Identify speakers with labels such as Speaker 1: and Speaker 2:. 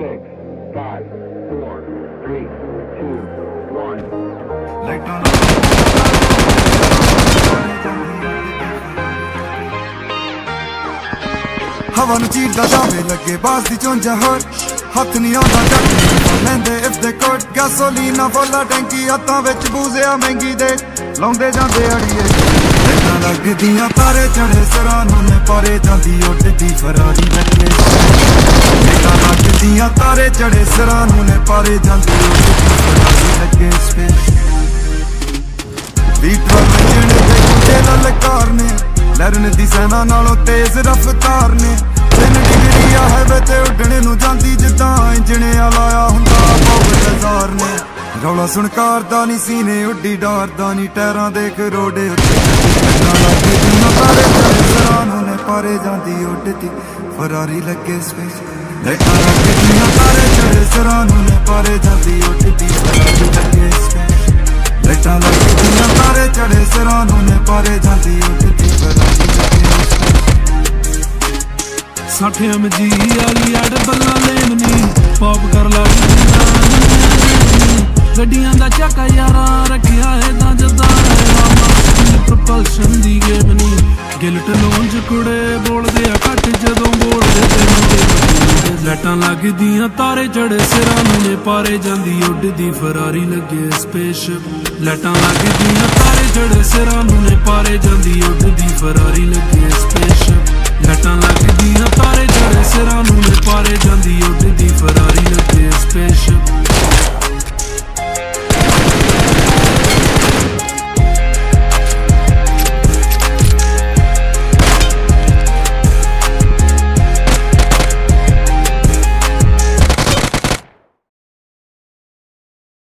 Speaker 1: six, five, four, three, two, one.
Speaker 2: ਲਾਈਟਾਂ ਹਵਾ ਨੂੰ ਚੀਰਦਾ ਜਾਵੇ ਲੱਗੇ ਬਾਸ ਦੀ ਚੁੰਝਾ ਹੋਰ। ਹੱਥ ਨਹੀਂ ਆਉਂਦਾ ਜੱਟ ਲੈਂਦੇ ਇਫ ਦੇ ਕੋਟ ਗੈਸੋਲੀਨਾ ਫੁੱਲਾ ਟੈਂਕੀ ਹੱਥਾਂ ਵਿੱਚ ਬੂਜ਼ਿਆ ਮਹਿੰਗੀ ਦੇ। ਲਾਉਂਦੇ ਜਾਂਦੇ ਅੜੀਏ। ਲਾਈਟਾਂ ਲੱਗਦੀਆਂ ਤਾਰੇ ਚੜੇ ਸਰਾਂ ਨੂੰ ਨੇ ਪਰੇ ਜਾਂਦੀ ਉੱਡਦੀ ਫਰਾਰੀ ਲੱਗੇ ਲਾਈਟਾਂ ਲੱਗਦੀਆਂ ਤਾਰੇ ਚੜੇ ਸਰਾਂ ਨੂੰ ਨੇ ਪਰੇ ਜਾਂਦੀ ਲੱਗੇ ਸਪੇਸ ਬੀਟ ਵੱਜਣ ਦੇ ਕੁੰਡੇ ਲਲਕਾਰ ਨੇ ਲਰਨ ਦੀ ਸੈਨਾ ਨਾਲੋਂ ਤੇਜ਼ ਰਫ਼ਤਾਰ ਨੇ। ਤਿੰਨ ਡਿਗਰੀ ਆ ਹੈ ਤੇ ਉੱਡਣੇ ਨੂੰ ਜਾਂਦੀ ਜਿੱਦਾਂ ਇੰਜਣ ਆ ਹੁੰਦਾ ਬਹੁਤ ਹਜ਼ਾਰ ਨੇ। ਰੌਲਾ ਸੁਣ ਕਾਰ ਨਹੀਂ ਸੀਨੇ, ਉੱਡੀ ਡਾਰਦਾ ਨਹੀਂ ਟਾਇਰਾਂ ਦੇ ਕਰੋੜੇ ਉੱਤੇ ਲੱਗੇ ਜਿੰਨਾ ਪਾਰੇ ਜਾਂਦੀ ਉੱਡਦੀ। ਫਰਾਰੀ ਲੱਗੇ ਸਪੇਸ ਲੱਗਾ ਲੱਗੇ ਜਿੰਨਾ ਤਾਰੇ ਚੜੇ ਸਰਾਂ ਨੂੰ ਨੇ ਪਾਰੇ ਜਾਂਦੀ ਉੱਡਦੀ ਫਰਾਰੀ ਲੱਗੇ ਸਪੇਸ ਲਾਈਟਾਂ ਲੱਗਦੀਆਂ ਤਾਰੇ ਚੜੇ ਸਿਰਾਂ ਨੂੰ ਨੇ ਪਾਰੇ ਜਾਂਦੀ ਉੱਡਦੀ ਫਰਾਰੀ ਲੱਗੇ
Speaker 3: 60 ਐਮਜੀ ਵਾਲੀ ਐਡ ਬੱਲਾ ਲੈਣ ਪੌਪ ਕਰ ਲੱਗਦੀਆਂ ਗੱਡੀਆਂ ਦਾ ਚੱਕਾ ਯਾਰਾਂ ਰੱਖਿਆ ਏ ਤਾਂ ਜਦਾਂ ਪ੍ਰੋਪਲਸ਼ਨ ਦੀ ਗੇਮ ਨੀ ਗਿਲਟ ਲੋਂਜ ਕੁੜੇ ਬੋਲਦੇ ਆ, ਘੱਟ ਜਦੋਂ ਬੋਲਦੇ ਤੈਨੂੰ ਲੈਟਾਂ ਲੱਗਦੀਆਂ, ਤਾਰੇ ਚੜੇ ਸਿਰਾਂ ਨੂੰ ਨੇ ਪਾਰੇ ਜਾਂਦੀ, ਉੱਡਦੀ ਫਰਾਰੀ ਲੱਗੇ ਸਪੇਸਸ਼ਿਪ ਲੈਟਾਂ ਲੱਗਦੀਆਂ, ਤਾਰੇ ਚੜੇ ਸਿਰਾਂ ਨੂੰ ਨੇ ਪਾਰੇ ਜਾਂਦੀ, ਉੱਡਦੀ ਫਰਾਰੀ ਲੱਗੇ ਸਪੇਸਸ਼ਿਪ ਲੈਟਾਂ ਲੱਗਦੀਆਂ, ਤਾਰੇ ਚੜੇ ਸਿਰਾਂ ਨੂੰ ਨੇ ਪਾਰੇ ਜਾਂਦੀ, ਉੱਡਦੀ ਫਰਾਰੀ ਲੱਗੇ ਸਪੇਸਸ਼ਿਪ